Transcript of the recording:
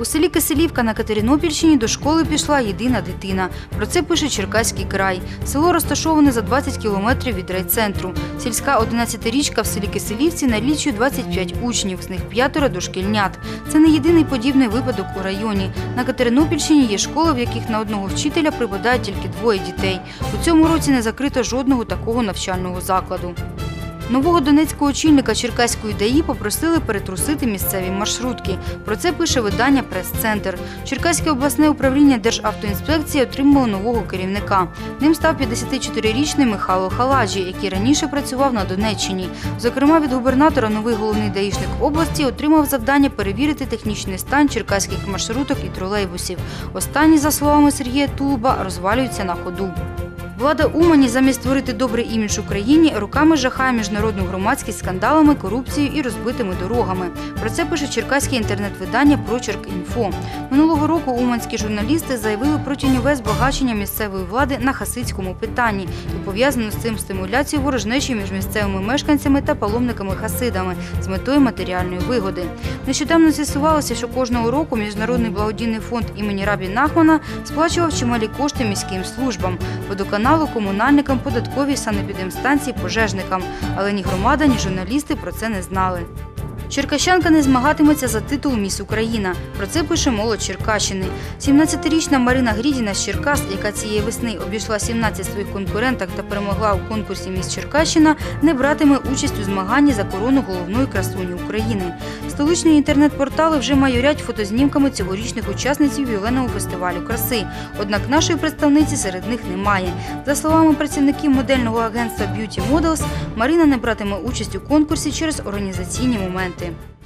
У селі Киселівка на Катеринопільщині до школи пішла єдина дитина. Про це пише Черкаський край. Село розташоване за 20 кілометрів від райцентру. Сільська 11-річка в селі Киселівці налічує 25 учнів, з них п'ятеро дошкільнят. Це не єдиний подібний випадок у районі. На Катеринопільщині є школи, в яких на одного вчителя припадає тільки двоє дітей. У цьому році не закрито жодного такого навчального закладу. Нового донецького очільника Черкаської ДАІ попросили перетрусити місцеві маршрутки. Про це пише видання Прес-центр. Черкаське обласне управління Державтоінспекції отримало нового керівника. Ним став 54-річний Михайло Халаджі, який раніше працював на Донеччині. Зокрема, від губернатора новий головний даїшник області отримав завдання перевірити технічний стан черкаських маршруток і тролейбусів. Останні, за словами Сергія Тулуба, розвалюються на ходу. Влада Умані замість створити добрий імідж Україні руками жахає міжнародну громадськість скандалами, корупцією і розбитими дорогами. Про це пише черкаське інтернет-видання «Прочерк.Інфо». Минулого року уманські журналісти заявили про тіньове збагачення місцевої влади на хасидському питанні і пов'язану з цим стимуляцію ворожнечі між місцевими мешканцями та паломниками-хасидами з метою матеріальної вигоди. Нещодавно з'ясувалося, що кожного року Міжнародний благодійний фонд імені Рабі Нахмана сплачував чималі кошти міським службам, водоканалу, комунальникам, податковій санепідемстанції, пожежникам. Але ні громада, ні журналісти про це не знали. Черкащанка не змагатиметься за титул Міс Україна. Про це пише молодь Черкащини. 17-річна Марина Грідіна з Черкас, яка цієї весни обійшла 17 своїх конкуренток та перемогла у конкурсі Міс Черкащина, не братиме участь у змаганні за корону головної красуні України. Столичні інтернет-портали вже майорять фотознімками цьогорічних учасниць ювілейного фестивалю краси. Однак нашої представниці серед них немає. За словами працівників модельного агентства Beauty Models, Марина не братиме участь у конкурсі через організаційні моменти. Namaste.